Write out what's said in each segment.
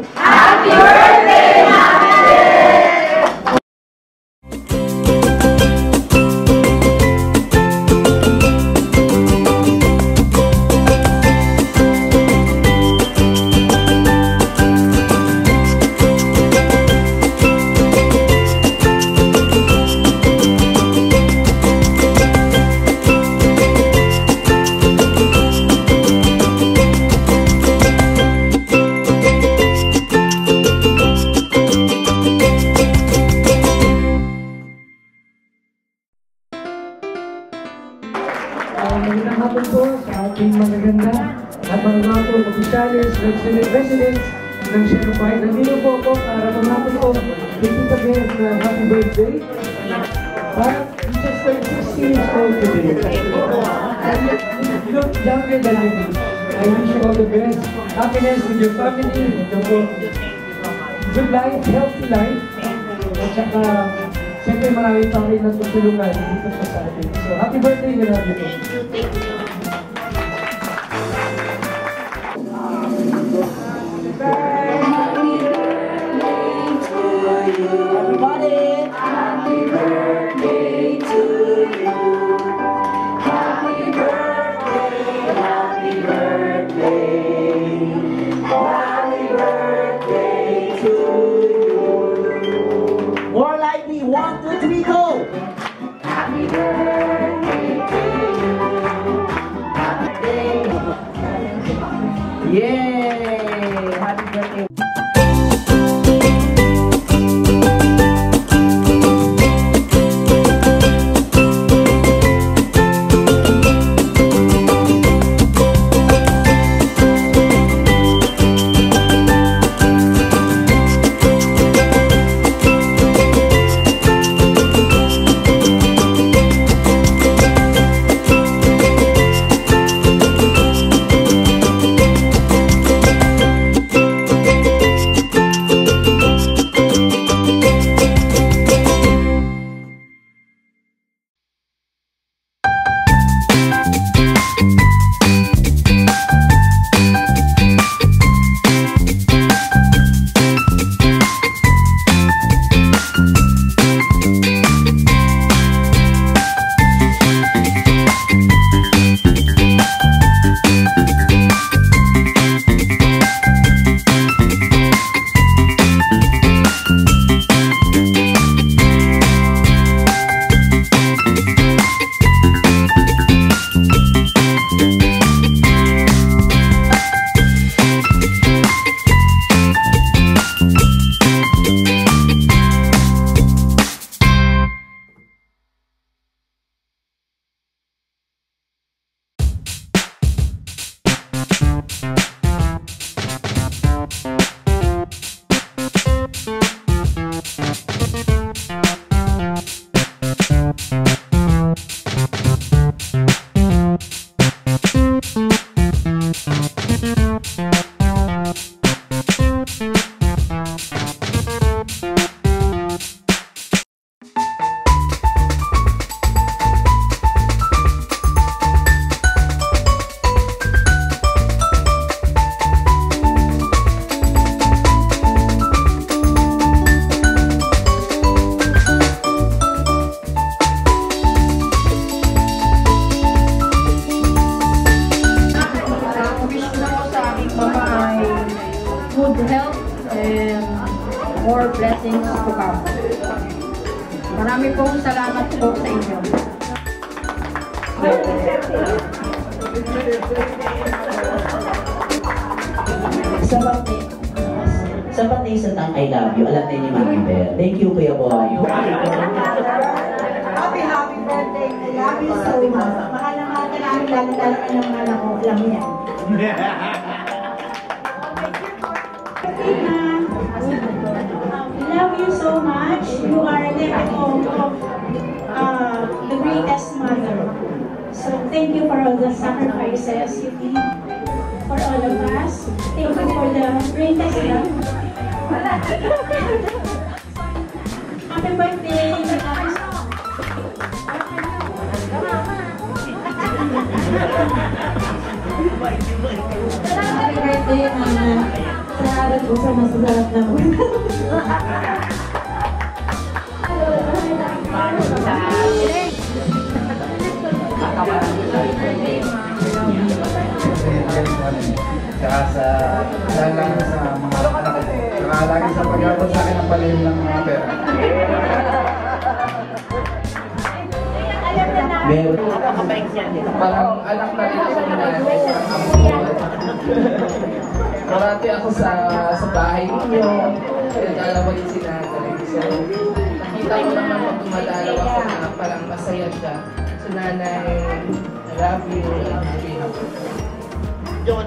Ah! Uh, magandang hapon po sa ating magaganda at mga po opisyalis, resident, residents ng Sierra Point. Nandito po ako para pumapon po dito sabihin na happy birthday. You just turned 60 years old today. And you look younger than you. I wish you all the best. Happiness with your family. Ito po. Good life, healthy life. At saka, siyempre marami pa rin natutulungan dito sa atin. So, happy birthday, Grabe po. Everybody, birthday. More blessings to come. Marami pong salamat po sa inyo. Sabat ni Sabat ni isang tang I love you. Alam na ni Mami Bell. Thank you, Kuya Boy. Happy, happy birthday. I love you so much. Mahal na mahal ka namin, lalo lalo ka ng mahal ako. Alam mo yan. uh, the greatest mother. So thank you for all the sacrifices you did for all of us. Thank you for the greatest love. Happy birthday! Happy birthday, Mama. Sa Sulat mo sa masulat naman. lagi sa akin ng palim ng mga pera. Meron. Parang anak na rin ako na Marati ako sa sa bahay ninyo. Pinagdala ko din si nanay. So, nakita ko naman pag dumadalaw ako na parang masaya siya. So, nanay, I love you. I love you. Don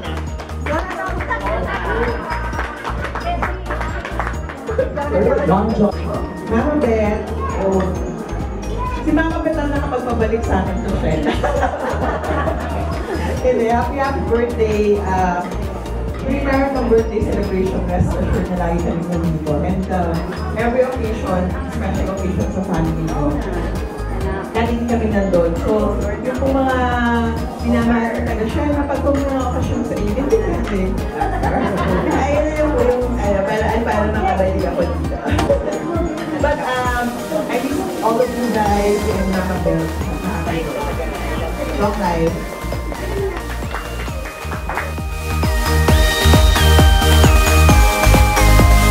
Mama Beth, oh. Si Mama Beth ang nakapagpabalik sa akin to friend. Hindi, happy happy birthday. Uh, Prepare ng birthday celebration rest assured na lagi kami nandito. And uh, every occasion, special occasion sa family ko, lagi kami nandun. So, minamahal na taga-share na pag kung mga okasyon sa iyo, hindi natin. Kaya na yung, yung ano, para, ay, para makabalik ako dito. But um, I miss all of you guys in Mama Bell. Long life.